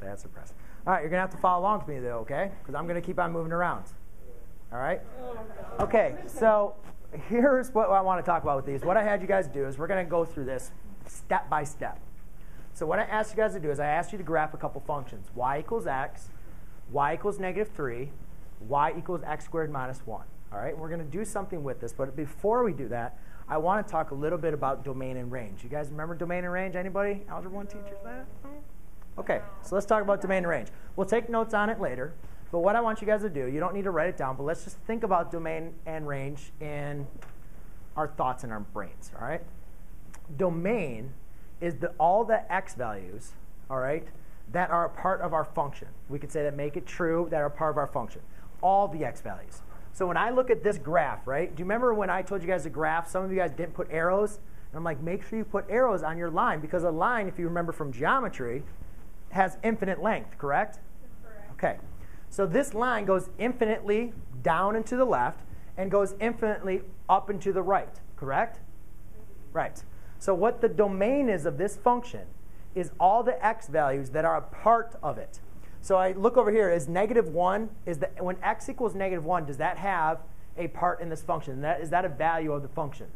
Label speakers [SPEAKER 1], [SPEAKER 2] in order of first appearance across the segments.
[SPEAKER 1] That's impressive. All right, you're going to have to follow along with me, though, okay? Because I'm going to keep on moving around. All right? Okay, so here's what I want to talk about with these. What I had you guys do is we're going to go through this step by step. So what I asked you guys to do is I asked you to graph a couple functions. y equals x, y equals negative 3, y equals x squared minus 1. All right, we're going to do something with this. But before we do that, I want to talk a little bit about domain and range. You guys remember domain and range? Anybody? Algebra 1 teachers that? Okay, so let's talk about domain and range. We'll take notes on it later. But what I want you guys to do, you don't need to write it down, but let's just think about domain and range in our thoughts and our brains, all right? Domain is the, all the x values, all right, that are a part of our function. We could say that make it true that are part of our function. All the x values. So when I look at this graph, right, do you remember when I told you guys the graph, some of you guys didn't put arrows? And I'm like, make sure you put arrows on your line because a line, if you remember from geometry, has infinite length, correct?
[SPEAKER 2] Correct.
[SPEAKER 1] Okay. So this line goes infinitely down and to the left and goes infinitely up and to the right, correct? Right. So what the domain is of this function is all the x values that are a part of it. So I look over here, is negative 1, is that when x equals negative 1, does that have a part in this function? That, is that a value of the function?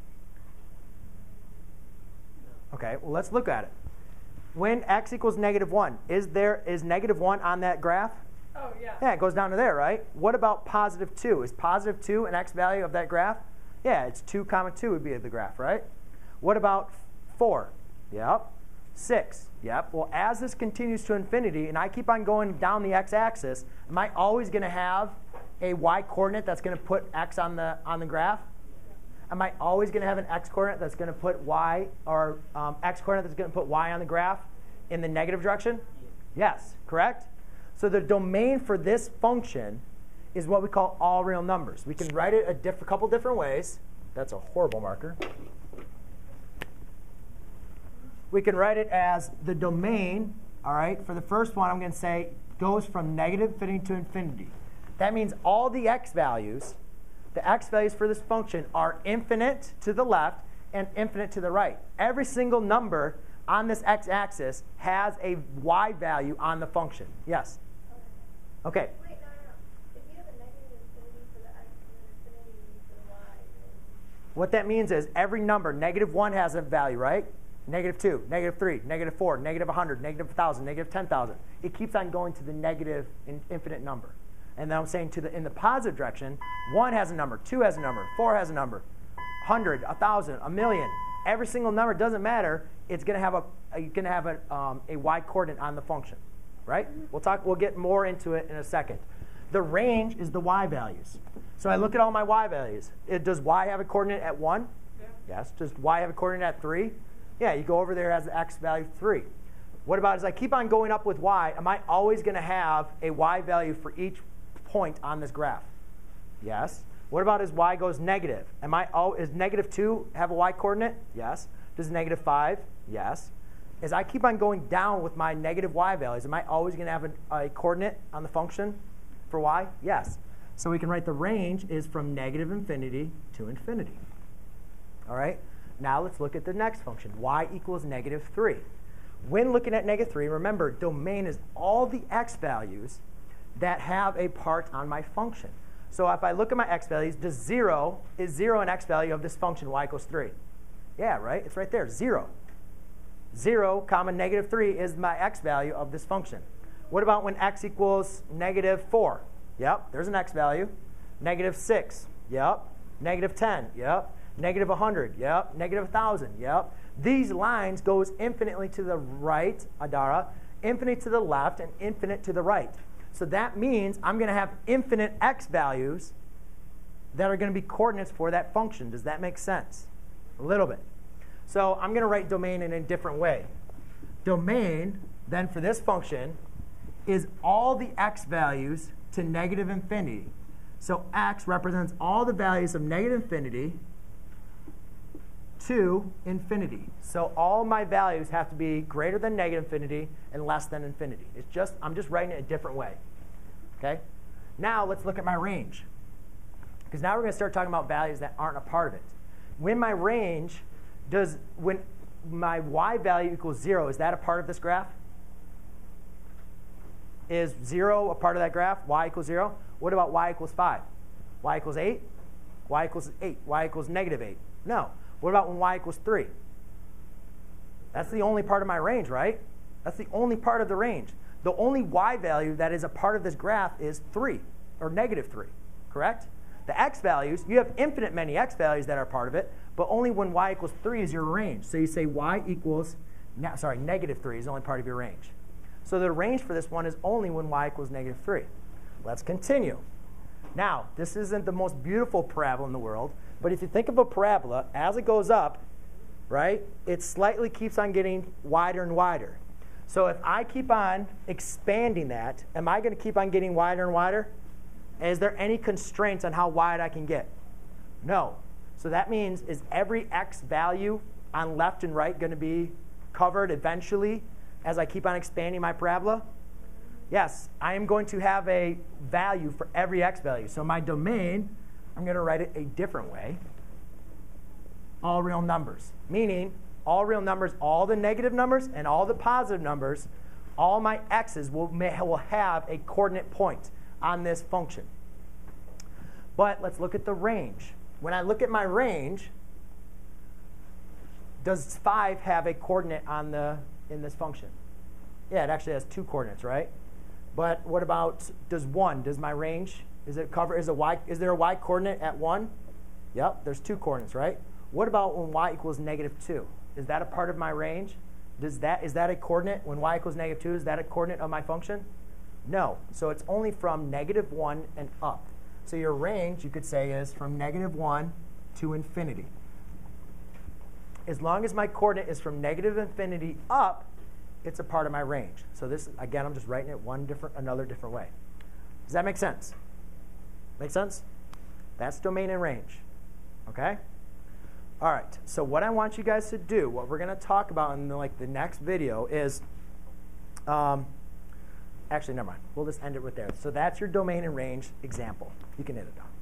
[SPEAKER 1] Okay, well, let's look at it. When x equals negative 1, is there is negative 1 on that graph?
[SPEAKER 2] Oh, yeah.
[SPEAKER 1] Yeah, it goes down to there, right? What about positive 2? Is positive 2 an x value of that graph? Yeah, it's 2 comma 2 would be the graph, right? What about 4? Yep. 6. Yep. Well, as this continues to infinity, and I keep on going down the x-axis, am I always going to have a y-coordinate that's going to put x on the, on the graph? Am I always going to have an x-coordinate that's going to put y, or um, x-coordinate that's going to put y on the graph in the negative direction? Yes, correct? So the domain for this function is what we call all real numbers. We can write it a diff couple different ways. That's a horrible marker. We can write it as the domain, all right, for the first one, I'm going to say goes from negative infinity to infinity. That means all the x values, the x values for this function are infinite to the left and infinite to the right. Every single number on this x-axis has a y value on the function. Yes? Okay.
[SPEAKER 3] Wait, no, no, no. If you have a negative infinity for the x and then infinity for the y, then
[SPEAKER 1] What that means is every number, negative 1 has a value, right? Negative 2, negative 3, negative 4, negative 100, negative 1,000, negative 10,000. It keeps on going to the negative in, infinite number. And then I'm saying to the, in the positive direction, 1 has a number, 2 has a number, 4 has a number, 100, 1,000, a million. Every single number doesn't matter. It's going to have a, you're going to have a, um, a y coordinate on the function, right? We'll talk. We'll get more into it in a second. The range is the y values. So I look at all my y values. It, does y have a coordinate at 1?
[SPEAKER 2] Yeah.
[SPEAKER 1] Yes. Does y have a coordinate at 3? Yeah, you go over there as the x value 3. What about as I keep on going up with y, am I always going to have a y value for each point on this graph? Yes. What about as y goes negative? Am I al- is negative 2 have a y coordinate? Yes. Does negative 5? Yes. As I keep on going down with my negative y values, am I always going to have a, a coordinate on the function for y? Yes. So we can write the range is from negative infinity to infinity. All right? Now let's look at the next function, y equals negative 3. When looking at negative 3, remember, domain is all the x values that have a part on my function. So if I look at my x values, does 0, is 0 an x value of this function, y equals 3? Yeah, right? It's right there, 0. 0, comma, negative 3 is my x value of this function. What about when x equals negative 4? Yep, there's an x value. Negative 6, yep. Negative 10, yep. Negative 100, yep. Negative 1,000, yep. These lines goes infinitely to the right, Adara, infinite to the left, and infinite to the right. So that means I'm going to have infinite x values that are going to be coordinates for that function. Does that make sense? A little bit. So I'm going to write domain in a different way. Domain, then for this function, is all the x values to negative infinity. So x represents all the values of negative infinity to infinity. So all my values have to be greater than negative infinity and less than infinity. It's just I'm just writing it a different way. Okay? Now let's look at my range. Because now we're going to start talking about values that aren't a part of it. When my range does when my y value equals 0, is that a part of this graph? Is 0 a part of that graph? y equals 0? What about y equals 5? y equals 8? y equals 8? y equals negative 8? No. What about when y equals 3? That's the only part of my range, right? That's the only part of the range. The only y value that is a part of this graph is 3, or negative 3, correct? The x values, you have infinite many x values that are part of it, but only when y equals 3 is your range. So you say y equals, no, sorry, negative 3 is only part of your range. So the range for this one is only when y equals negative 3. Let's continue. Now, this isn't the most beautiful parabola in the world, but if you think of a parabola, as it goes up, right, it slightly keeps on getting wider and wider. So if I keep on expanding that, am I going to keep on getting wider and wider? Is there any constraints on how wide I can get? No. So that means is every x value on left and right going to be covered eventually as I keep on expanding my parabola? Yes, I am going to have a value for every x value. So my domain, I'm going to write it a different way. All real numbers, meaning all real numbers, all the negative numbers and all the positive numbers, all my x's will, may, will have a coordinate point on this function. But let's look at the range. When I look at my range, does 5 have a coordinate on the, in this function? Yeah, it actually has two coordinates, right? But what about, does 1, does my range, is it cover, is, a y, is there a y coordinate at 1? Yep, there's two coordinates, right? What about when y equals negative 2? Is that a part of my range? Does that, is that a coordinate? When y equals negative 2, is that a coordinate of my function? No. So it's only from negative 1 and up. So your range, you could say, is from negative 1 to infinity. As long as my coordinate is from negative infinity up, it's a part of my range. So this, again, I'm just writing it one different, another different way. Does that make sense? Make sense? That's domain and range. Okay? All right. So what I want you guys to do, what we're going to talk about in the, like the next video is, um, actually, never mind. We'll just end it with there. So that's your domain and range example. You can hit it.